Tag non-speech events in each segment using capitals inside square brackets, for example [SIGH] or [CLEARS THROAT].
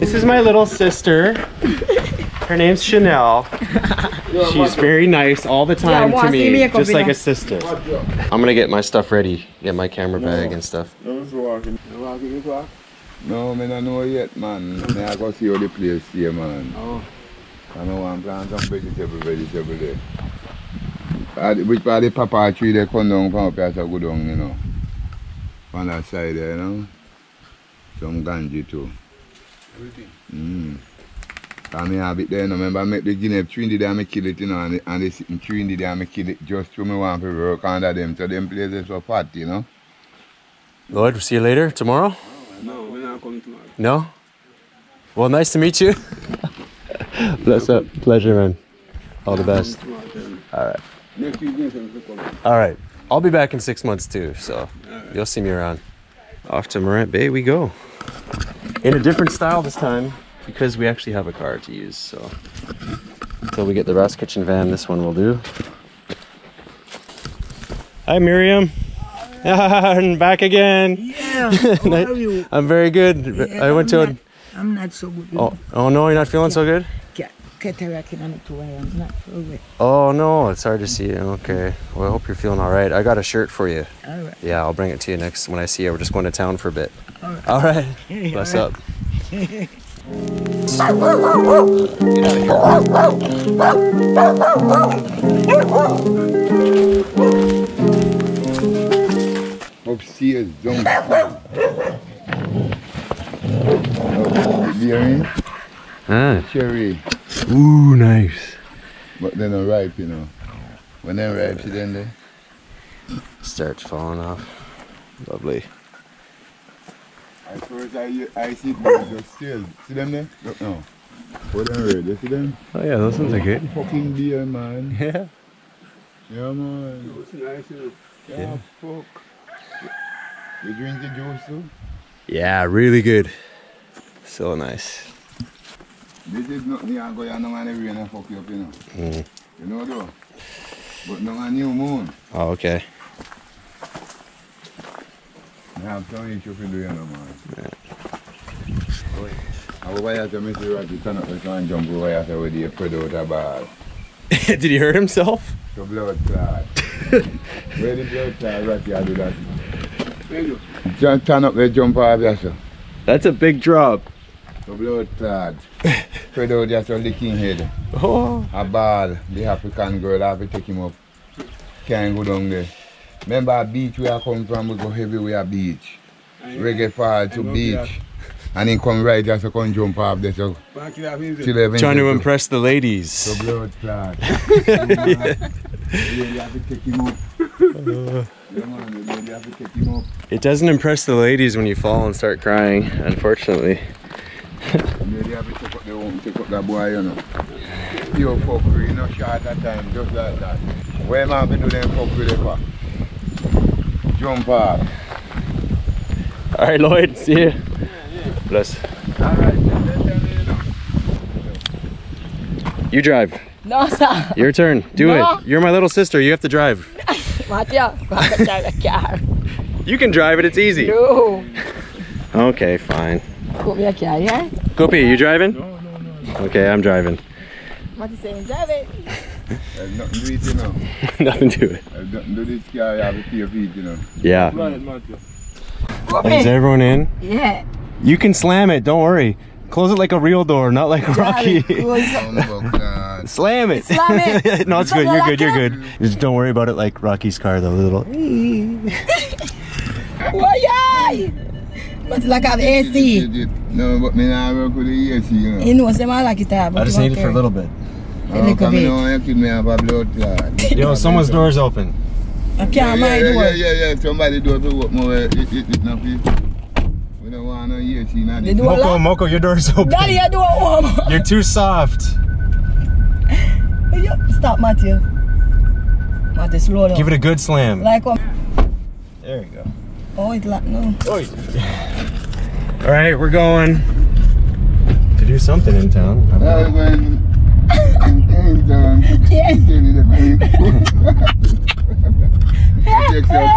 This is my little sister. Her name's Chanel. She's very nice all the time to to me, me just like a sister. I'm gonna get my stuff ready, get my camera bag and stuff. No, me not know yet, man. I go see how the place here, man. Oh. I know I'm planting some vegetable, vegetable there. Uh, which part of the papa tree they come down from up here to go down, you know. On that side there, you know. Some ganji too. Mm. And me have it there, you know. Remember, I make the guinea tree in the day, I kill it, you know, and, the, and they sitting tree in the day, I kill it just to me want to work under them. So them places so fat, you know. Lloyd, we'll see you later tomorrow. No, we're not coming tomorrow. No? Well, nice to meet you. [LAUGHS] Bless up. Pleasure, man. All the best. All right. Next week, next week, we're coming. All right. I'll be back in six months too, so you'll see me around. Off to Morant Bay we go. In a different style this time because we actually have a car to use. So until we get the Ras Kitchen van, this one will do. Hi, Miriam. I'm [LAUGHS] back again. Yeah. [LAUGHS] How are you? I'm very good. I went to a. I'm not, I'm not so good. Oh, oh no, you're not feeling so good? Ca- Cataract in it too. I am not so good. Oh no, it's hard to see. Okay. Well, I hope you're feeling all right. I got a shirt for you. All right. Yeah, I'll bring it to you next when I see you. We're just going to town for a bit. All right. All right. Yeah, Bless all right. up. Upstairs, downstairs. Oh, you hear? Ah. Cherry. Ooh, nice. But they're not ripe, you know. When they're ripe, see then they. Starts falling off. Lovely. At first I, I see them just still. See them there? Look now. Hold them red, you see them? Oh yeah, those ones are good. Fucking beer, man. [LAUGHS] Yeah. Yeah, man. It's nice, you. Yeah, fuck. You drink the juice too? Yeah, really good. So nice. This is not I go here now and the rain and fuck you up, you know. Mm. You know though? But now a new moon. Oh, okay. I have some issue to do, you know, man. I go here to me see what you turn up the and jump over here to where they spread out a ball. [LAUGHS] Did he hurt himself? So blood clot. [LAUGHS] where the blood clot right here do that? You. Turn up the jump off so. That's a big drop. [LAUGHS] The blood clot. spread out there so licking head. Oh. A ball, the African girl, have to take him up. Can't go down there. Remember a beach where I come from, we go everywhere beach. Reggae fall to beach. And then come right there so come jump off there so Back it up, easy. Trying to impress the So ladies. blood clot. [LAUGHS] yeah, you have to take him up. Uh. Yeah, man, you have to take him up. It doesn't impress the ladies when you fall and start crying, unfortunately. Yeah, you have to take up the one, take up that boy, you know. Pure fuckery, you know, short at time, just like that. Where man can do them fuckery there for? Jump off. All right, Lloyd. See you. Bless. Alright, then, then, then, you drive. No, sir. Your turn. Do No. it. You're my little sister. You have to drive. [LAUGHS] Mattia, car. You can drive it. It's easy. No. Okay, fine. Come here, car, yeah? Gopi, you driving? No, no, no. Okay, I'm driving. What you saying, drive it? There's nothing to it, you know. [LAUGHS] Nothing to it. There's nothing to this car, you have to pay your feet, you know. Yeah. Right, Is everyone in? Yeah. You can slam it. Don't worry. Close it like a real door, not like Rocky. Close up. Down about that. Slam it. Slam it. [LAUGHS] no, it's good. You're good. You're good. Just don't worry about it like Rocky's car, though. Little. Why? But like I have AC. No, but me not work with the AC, you know. You know, say I like it have. I just need it for a little bit. A How little you bit. know you kid me have a blood clot? [LAUGHS] Yo, someone's door's open. I Yeah, can't yeah, mind yeah, do yeah, yeah, yeah. Somebody do it to work more. It, it, it, not free. We don't want no AC, not They do Mokko, lot. Mokko, your door's open. Daddy, I do a warm. You're too soft. [LAUGHS] Stop, Matthew. Matthew, slow down. Give it a good slam. Like um, There you go. Oh, it's like no. All right, we're going to do something in town. I [LAUGHS] don't know. Uh, when in, in town, Yeah. give me the pain. Take some.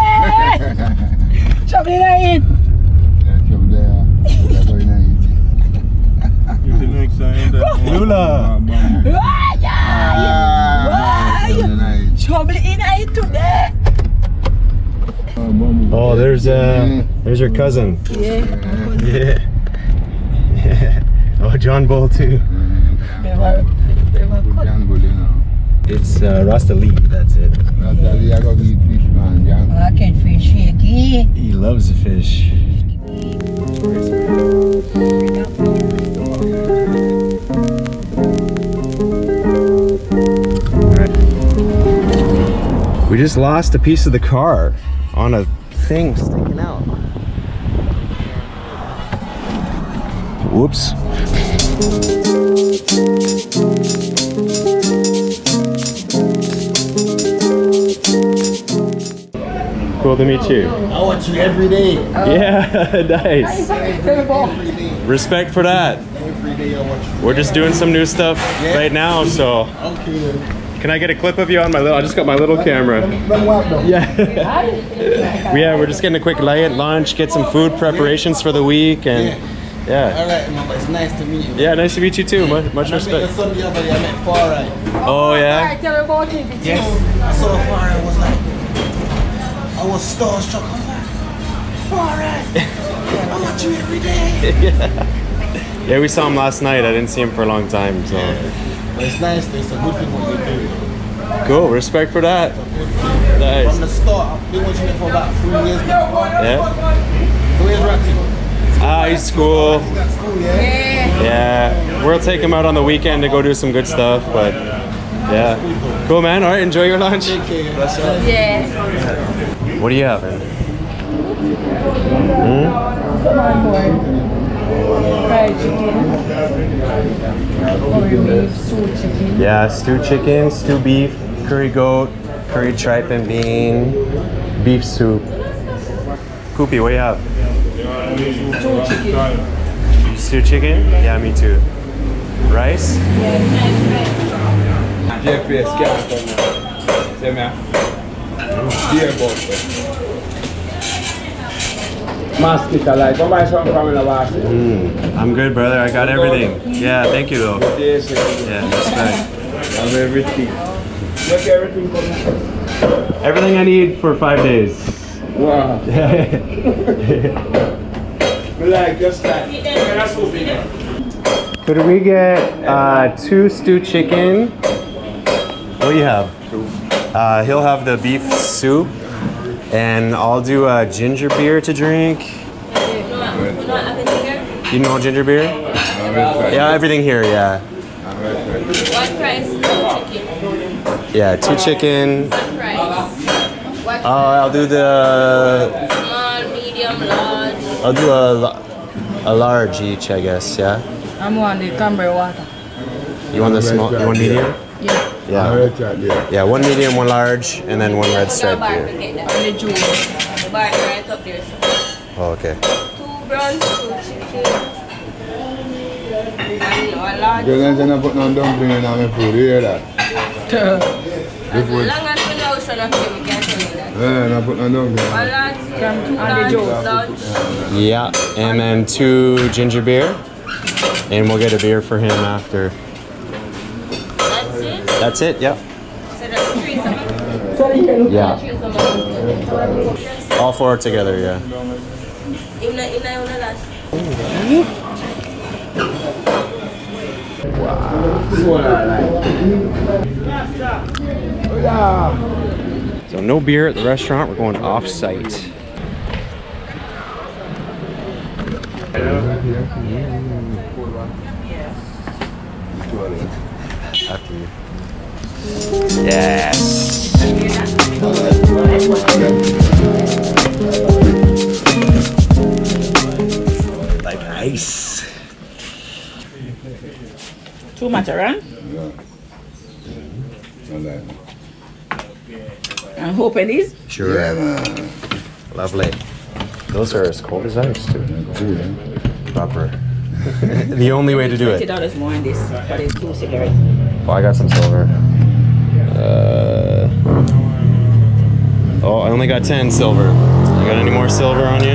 Trouble in it. Yeah, trouble there. That's very nice. Lula. Ah, trouble nice. Trouble in it today. Oh, there's uh, there's your cousin. Yeah. Yeah. Yeah. [LAUGHS] Oh, John Bull too. They were, they were Good cut. John Bull, you know. It's uh, Rasta Lee. That's it. That's all you got to eat fish, man. John. I can't feel shaky. He loves the fish. We just lost a piece of the car on a thing sticking out. Whoops. Cool to meet you. I watch you every day. Yeah, [LAUGHS] nice. Every day. Respect for that. Every day I watch you. We're just doing some new stuff right now, so Okay then. Can I get a clip of you on my little? I just got my little camera. Don't walk though. Yeah. [LAUGHS] yeah, we're just getting a quick lay at lunch, get some food preparations for the week, and yeah. Alright, man, it's nice to meet you. Yeah, nice to meet you too. Much, much I met your respect. son the other day, I met Farai. Oh yeah. Tell me about it. Yes. I saw Farai, I was like, I was starstruck. I was like, Farai, [LAUGHS] I watch you every day. [LAUGHS] Yeah, we saw him last night. I didn't see him for a long time, so But it's nice, it's a good thing what you do. cool. Respect for that. From Nice. the start, I've been watching it for about three years now. Yeah. Where's Ratty? Ah, he's school. He's school, yeah? Yeah, we'll take him out on the weekend to go do some good stuff, but yeah. Cool, man. All right, enjoy your lunch. Take care. That's up. Yeah. What are you have? having? Fried chicken. Curry beef, stew chicken. Yeah, stewed chicken, stewed beef, curry goat, curry tripe and bean, beef soup. Koopy, what do you have? Stew chicken. Stewed chicken? Yeah, me too. Rice? Me? Dear boss. Mosquito like, come buy something from the wash. Mm, I'm good, brother. I got everything. Yeah, thank you, though. Yes, Yeah, respect. I'm everything. Look everything come Everything I need for five days. Wow. [LAUGHS] Me like just like. That's so big. Could we get uh, two stewed chicken? What do you have? Uh, he'll have the beef soup, and I'll do a ginger beer to drink. You know ginger beer? Yeah, everything here. Yeah, What price chicken? yeah. Two chicken. What price? What Uh, I'll do the. small, medium, large? I'll do a, a large each, I guess. Yeah. I'm on the Cranberry water. You want the small? You want medium? Yeah. Yeah. Alright, yeah. Yeah. One medium, one large, and then one red stripe beer. get that. The juice. The bar right up there. Oh, okay. Two browns, two chicken. And a large. Because I'm not putting on dumpling in my food, you hear that? [LAUGHS] As long as we know which one of them, we can tell you that. Yeah, I'm putting on dumpling. One large, two large, large. Yeah, and then two ginger beer, and we'll get a beer for him after. That's it. Yep. So that's three something. Yeah. All four together. Yeah. Last. So no beer at the restaurant. We're going off site. After you. Yes. Like ice. Too much around. I like I'm hoping this. Sure. Yeah, man. Lovely. Those are as cold as ice too. Good, eh? Proper. [LAUGHS] the only way to do Twenty it. dollars more in this, but it's two cigarettes. Well, I got some silver. Uh, Oh, I only got 10 silver. You got any more silver on you?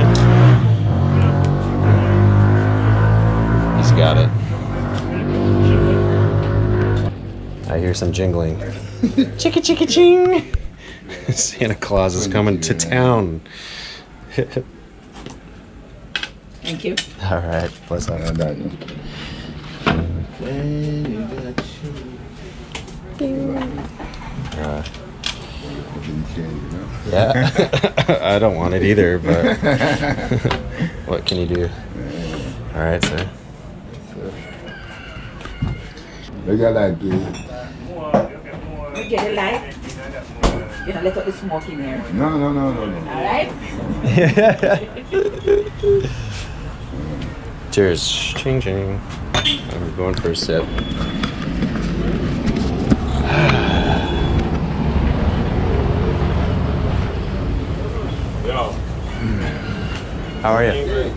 He's got it. I hear some jingling. [LAUGHS] chicka chicka ching! [LAUGHS] Santa Claus is coming to town. Thank you. [LAUGHS] All right, bless up. Yeah, that, no. Didn't change, you know? yeah, [LAUGHS] I don't want it either, but [LAUGHS] what can you do? All right, sir. Look at that, dude. Get a light. You know, let out the smoke in here. No, no, no, no, no. All right? [LAUGHS] Cheers. Ching ching. I'm going for a sip. How are you?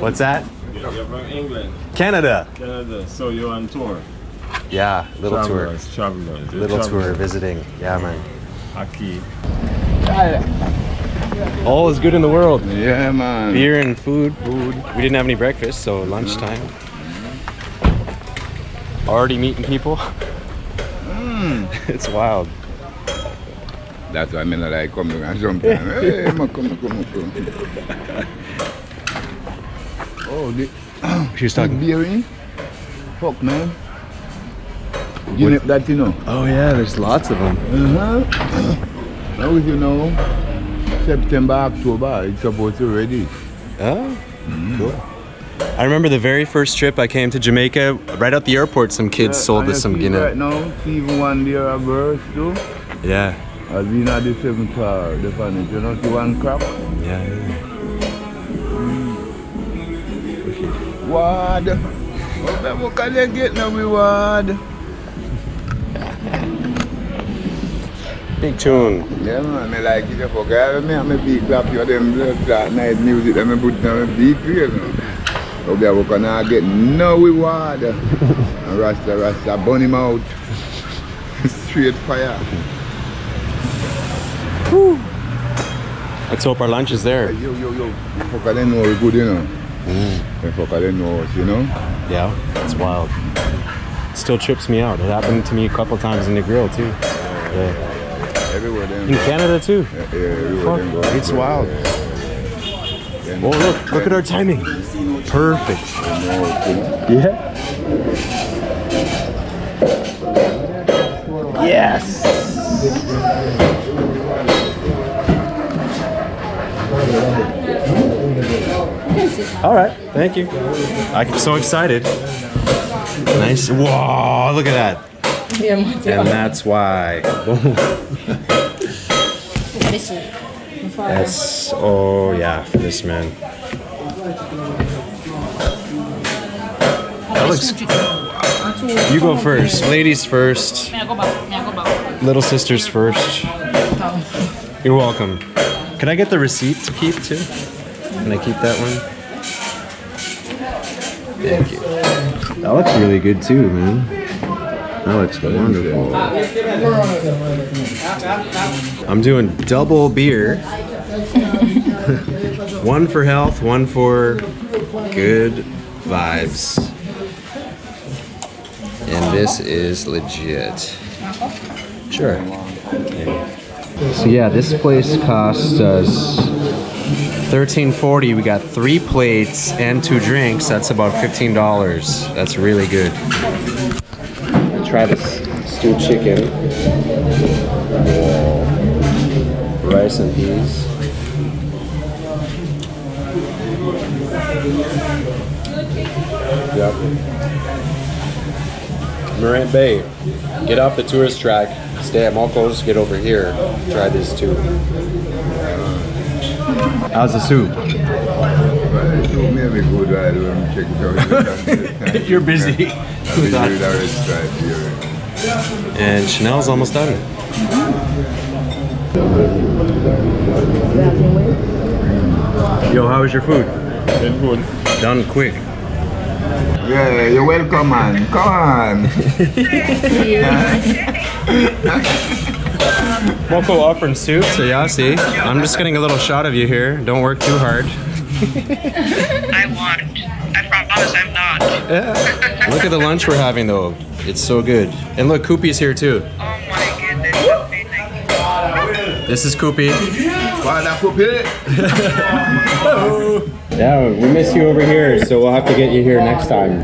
What's that? you're from England, Canada. Canada, so you're on tour. Yeah, little tour. travelers, Travelers, Little tour visiting. Yeah, man. Aki. All is good in the world. Yeah, man. Beer and food. Food. We didn't have any breakfast, so lunchtime. Already meeting people. Mm. [LAUGHS] it's wild. That's why I mean like come sometimes. hey, man, come, come, come. [LAUGHS] Oh, the [CLEARS THROAT] She was talking. beer? Fuck, man. You know that, you know? Oh yeah, there's lots of them. Uh-huh. [CLEARS THROAT] Now, if you know, September, October, it's supposed to ready. Oh, cool. I remember the very first trip I came to Jamaica. Right out the airport, some kids sold us some Guinea. Right now, even one there a verse too. Yeah. I've been at the seventh car, the funny, you know, see one crap. Yeah. What what can they get no reward? Big tune. Yeah, man, I like it. For guy, me, I'm a big clap, you them that night music, them put down a big place. Up there, we cannot get no reward. [LAUGHS] and Rasta, Rasta, burn him out. [LAUGHS] Straight fire. Let's hope our lunch is there. Yo, yo, yo. Fucker, they know we good, you know. The fucker, they know us, you know. Yeah, it's wild. It Still trips me out. It happened to me a couple times in the grill too. Yeah. Everywhere them In. Canada too. Yeah, everywhere them go. It's wild. Then- Oh look, look at our timing. Perfect. Yeah. Yes. All right, thank you. I'm so excited. Nice. Whoa, look at that. Yeah. And that's why. [LAUGHS] Yes. Oh yeah, for this man. That looks. You go first. Ladies first. Little sisters first. You're welcome. Can I get the receipt to keep too? Can I keep that one? Thank you. That looks really good too, man. That looks wonderful. I'm doing double beer. [LAUGHS] one for health, one for good vibes. And this is legit. Sure. So yeah, this place cost us thirteen forty. We got three plates and two drinks. That's about fifteen dollars. That's really good. Try this stewed chicken, rice and peas. Yep. Morant Bay. Get off the tourist track. Stay at Malco's. Get over here. Try this too. How's the soup? But it took me a bit good while when I check it out. You're busy. I'm busy with our red stripe here. And Chanel's almost done. Yo, how was your food? Been good. Done quick. Yeah, you're welcome, man. Come on. [LAUGHS] [LAUGHS] Mokko offering soup, so yeah, see. I'm just getting a little shot of you here. Don't work too hard. [LAUGHS] I want. I promise I'm not. Yeah. Look at the [LAUGHS] lunch we're having though. It's so good. And look, Koopy's here too. Oh my goodness. Amazing. This is Koopy. Father Puppy. [LAUGHS] Yeah, we miss you over here, so we'll have to get you here next time.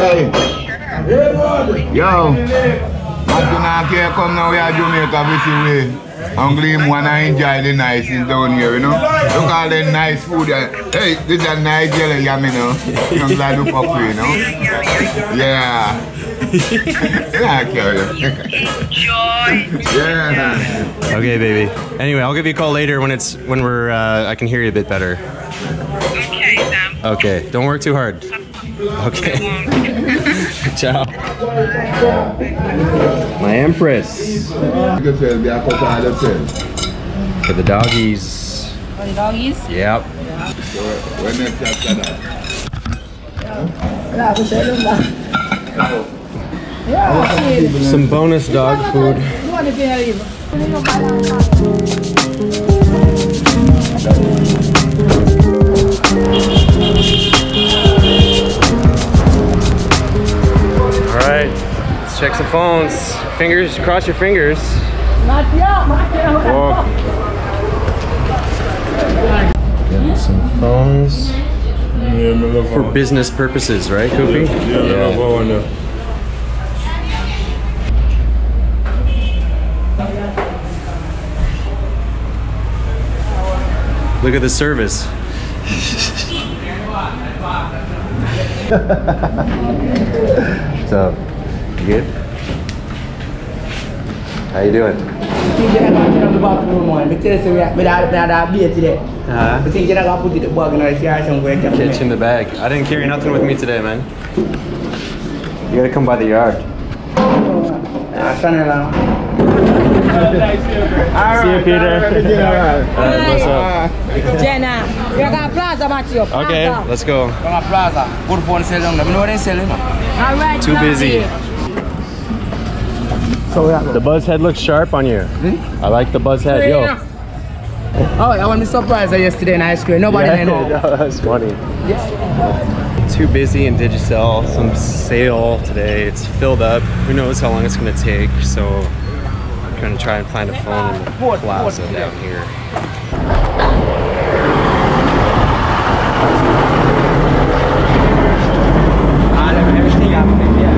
Hey. Yo. Martina here come now we are Jamaica visit we. Hungry him wanna enjoy the nice things down here, you know. Look all the nice food. there. Hey, this is a nice jelly yam, you know. I'm glad to fuck with, you know. Yeah. [LAUGHS] yeah, Enjoy. Yeah. Okay, baby. Anyway, I'll give you a call later when it's when we're uh, I can hear you a bit better. Okay, Sam. Okay, don't work too hard. Okay. [LAUGHS] Ciao. My Empress You say be a cut out the tail. for the doggies. For the doggies? Yep. When next after that? Some bonus dog food. Check some phones. Fingers, cross your fingers. Whoa. Get some phones Yeah, for one. business purposes, right, Koopy? Yeah, me love one there. Look at the service. [LAUGHS] What's up? You good? How you doing? think you got to the bathroom one. Me tell you, me me da me da beer today. Uh-huh. I think you got to put it the bag in the car somewhere. Catch in the bag. I didn't carry nothing with me today, man. You gotta come by the yard. Ah, stand around. See you, Peter. Alright, [LAUGHS] what's up? Jenna, you got Plaza Matthew. Okay, let's go. From a plaza. Good phone sell them. You know So yeah. The buzz head looks sharp on you. I like the buzz head. Yo. Oh, I want me surprised that yesterday in high school. Nobody Yeah, know. [LAUGHS] that's funny. Too busy in Digicel. Some sale today. It's filled up. Who knows how long it's gonna take? So I'm gonna try and find a phone in the plaza down here. Ah, everything happening, yeah.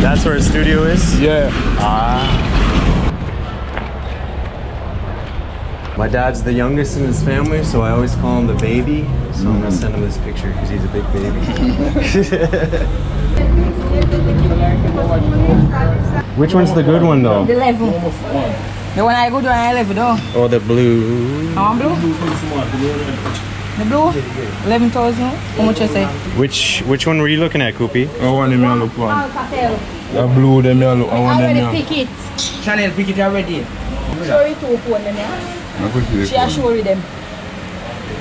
That's where his studio is. Yeah. Ah. My dad's the youngest in his family, so I always call him the baby. So I'm gonna send him this picture because he's a big baby. [LAUGHS] Which one's the good one though? The level. The one I go to I level though. Oh, the blue. I want blue. The blue? 11,000. How much you say? Which which one were you looking at, Koopy? I want them to look one. The blue, them I look. I I want them already to pick it. Chanel pick it already. Show you two phone them, yeah? I go see the She assure you them.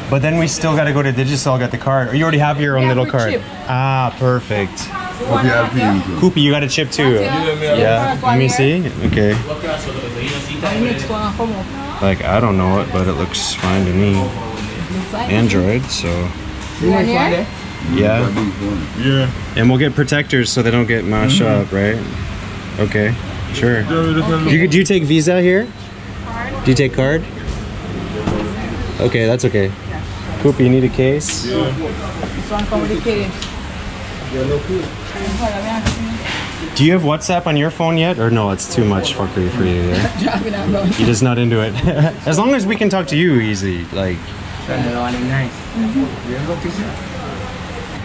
But then we still gotta go to Digicel get the card. You already have your own Yeah, little card. chip. Ah, perfect. What you have been to? Koopy, you got a chip too. Yeah. First Let me see. Okay. The next one come up. Like I don't know it, but it looks fine to me. Looks like Android, so You One next here? one there? yeah. Yeah. And we'll get protectors so they don't get mashed up, right? Okay, sure. Do you, do you take Visa here? Do you take card? Okay, that's okay. Koopy, you need a case? This one come with the case. Do you have WhatsApp on your phone yet? Or no, it's too much fuckery for you, yeah? [LAUGHS] Dropping. You're just not into it. [LAUGHS] as long as we can talk to you easy, like. Chanel one is nice.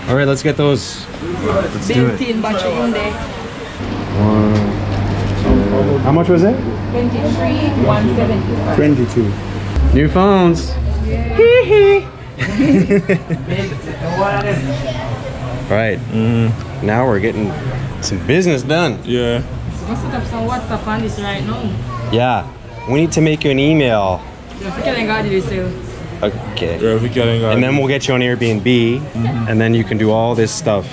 All right, let's get those. Let's do it. Built-in battery in there. How much was it? 23, 170. 22. New phones. hee [LAUGHS] hee right. Mm-hmm. Now we're getting some business done. Yeah. Go set up some WhatsApp on this right now. Yeah. We need to make you an email. If you can go to this. Okay. You can And then we'll get you on Airbnb, and then you can do all this stuff.